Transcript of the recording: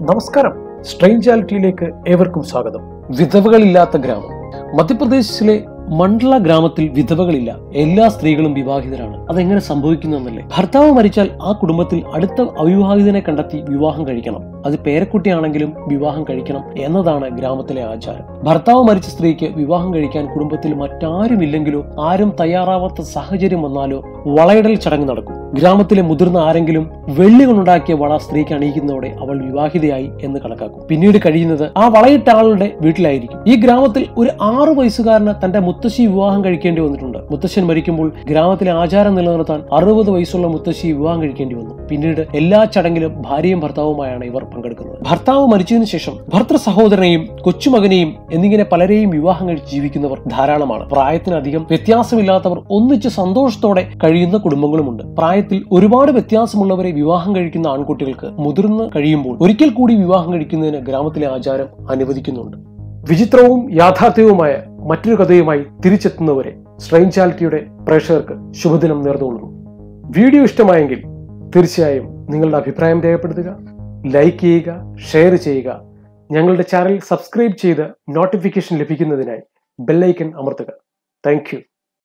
നമസ്കാരം. സ്ട്രെയിൻജാലിറ്റിയിലേക്ക് ഏവർക്കും സ്വാഗതം. വിധവകളില്ലാത്ത ഗ്രാമം. മധ്യപ്രദേശിലെ മണ്ഡല ഗ്രാമത്തിൽ വിധവകളില്ല. എല്ലാ സ്ത്രീകളും വിവാഹിതരാണ്. അതെങ്ങനെ സംഭവിക്കുന്നു എന്നല്ലേ ഭർത്താവ് മരിച്ചാൽ ആ കുടുംബത്തിൽ അടുത്ത അവിവാഹിതനെ കണ്ടെത്തി വിവാഹം കഴിക്കണം. അത് പേരക്കുട്ടിയാണെങ്കിലും വിവാഹം കഴിക്കണം എന്നതാണ് ഗ്രാമത്തിലെ ആചാരം. ഭർത്താവ് മരിച്ച സ്ത്രീക്ക് വിവാഹം കഴിക്കാൻ കുടുംബത്തിൽ മറ്റാരുമില്ലെങ്കിലോ ആരും തയ്യാറാവാത്ത സാഹചര്യം വന്നാലോ വളയിടൽ ചടങ്ങ് നടക്കും. ഗ്രാമത്തിലെ മുതിർന്ന ആരെങ്കിലും വെള്ളി കൊണ്ടുണ്ടാക്കിയ വള സ്ത്രീക്ക് അണിയിക്കുന്നതോടെ അവൾ വിവാഹിതയായി എന്ന് കണക്കാക്കും. പിന്നീട് കഴിയുന്നത് ആ വളയിട്ട ആളുടെ വീട്ടിലായിരിക്കും. ഈ ഗ്രാമത്തിൽ ഒരു ആറു വയസ്സുകാരന് തന്റെ മുത്തശ്ശി വിവാഹം കഴിക്കേണ്ടി വന്നിട്ടുണ്ട്. മുത്തശ്ശൻ മരിക്കുമ്പോൾ ഗ്രാമത്തിലെ ആചാരം നിലനിർത്താൻ അറുപത് വയസ്സുള്ള മുത്തശ്ശി വിവാഹം കഴിക്കേണ്ടി വന്നു. പിന്നീട് എല്ലാ ചടങ്ങിലും ഭാര്യയും ഭർത്താവുമായാണ് ഇവർ പങ്കെടുക്കുന്നത്. ഭർത്താവ് മരിച്ചതിനു ശേഷം ഭർത്തൃ സഹോദരനെയും കൊച്ചുമകനെയും എന്നിങ്ങനെ പലരെയും വിവാഹം കഴിച്ച് ജീവിക്കുന്നവർ ധാരാളമാണ്. പ്രായത്തിനധികം വ്യത്യാസമില്ലാത്തവർ ഒന്നിച്ച് സന്തോഷത്തോടെ കഴിയുന്ന കുടുംബങ്ങളുമുണ്ട്. പ്രായത്തിൽ ഒരുപാട് വ്യത്യാസമുള്ളവരെ വിവാഹം കഴിക്കുന്ന ആൺകുട്ടികൾക്ക് മുതിർന്ന് കഴിയുമ്പോൾ ഒരിക്കൽ കൂടി വിവാഹം കഴിക്കുന്നതിന് ഗ്രാമത്തിലെ ആചാരം അനുവദിക്കുന്നുണ്ട്. വിചിത്രവും യാഥാർത്ഥ്യവുമായ മറ്റൊരു കഥയുമായി തിരിച്ചെത്തുന്നവരെ സ്ട്രെയിൻചാലിറ്റിയുടെ പ്രേക്ഷകർക്ക് ശുഭദിനം നേർന്നുകൊള്ളുന്നു. വീഡിയോ ഇഷ്ടമായെങ്കിൽ തീർച്ചയായും നിങ്ങളുടെ അഭിപ്രായം രേഖപ്പെടുത്തുക ലൈക്ക് ചെയ്യുക ഷെയർ ചെയ്യുക. ഞങ്ങളുടെ ചാനൽ സബ്സ്ക്രൈബ് ചെയ്ത് നോട്ടിഫിക്കേഷൻ ലഭിക്കുന്നതിനായി ബെല്ലൈക്കൺ അമർത്തുക. താങ്ക്